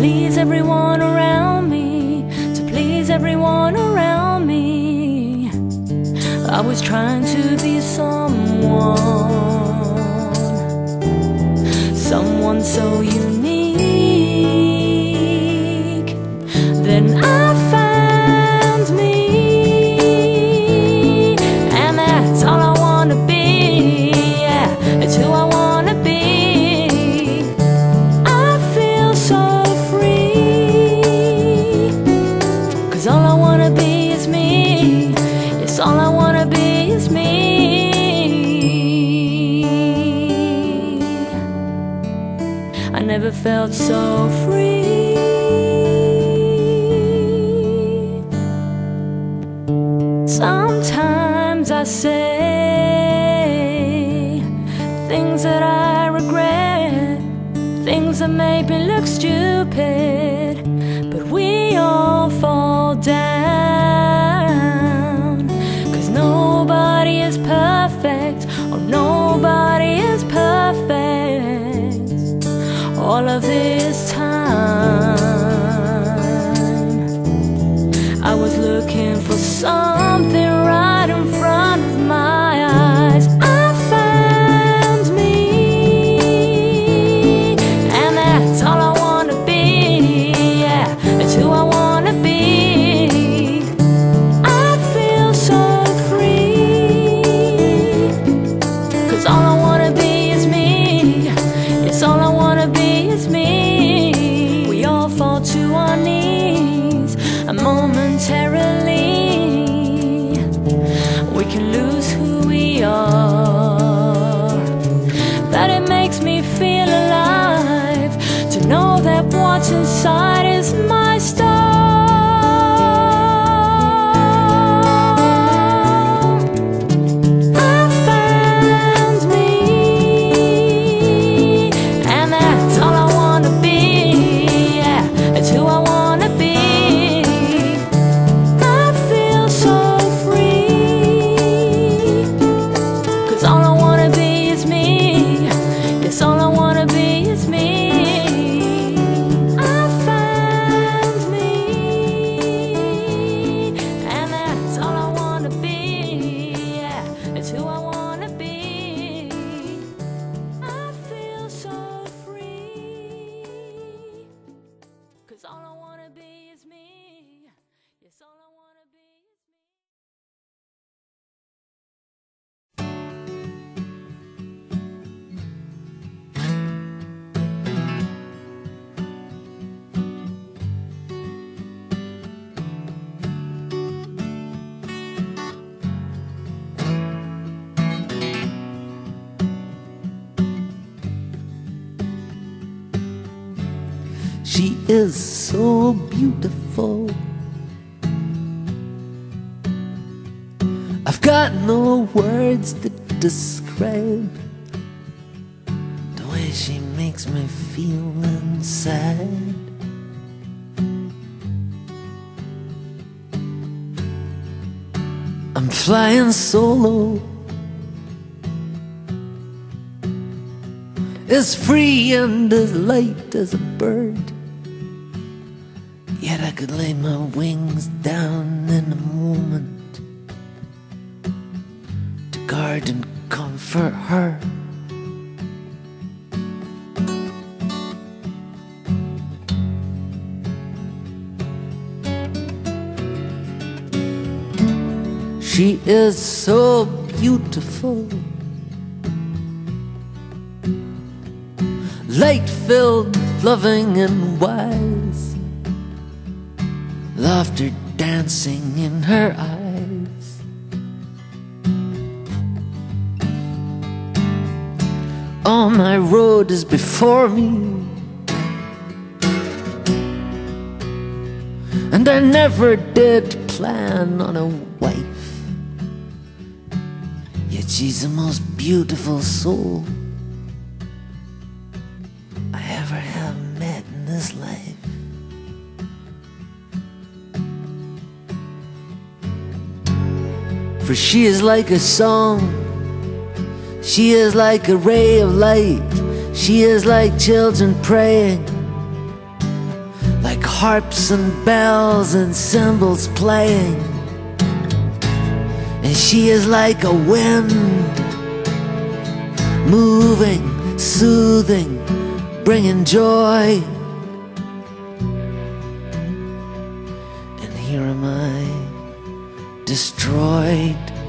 please everyone around me, to please everyone around me. I was trying to be someone, someone so unique. I never felt so free. Sometimes I say things that I regret, things that make me look stupid, but we of this time. Lose who we are, but it makes me feel alive to know that what's inside Yes, all I wanna be is me. She is so beautiful. I've got no words to describe the way she makes me feel inside. I'm flying solo. As free and as light as a bird. Yet I could lay my wings down in a moment guard and comfort her. She is so beautiful. Light filled, loving, and wise. Laughter dancing in her eyes. All my road is before me. And I never did plan on a wife. Yet she's the most beautiful soul I ever have met in this life. For she is like a song, she is like a ray of light, she is like children praying, like harps and bells and cymbals playing. And she is like a wind, moving, soothing, bringing joy. And here am I, destroyed.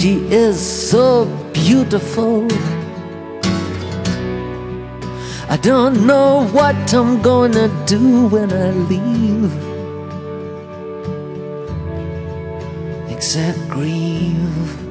She is so beautiful. I don't know what I'm gonna do when I leave. Except grieve.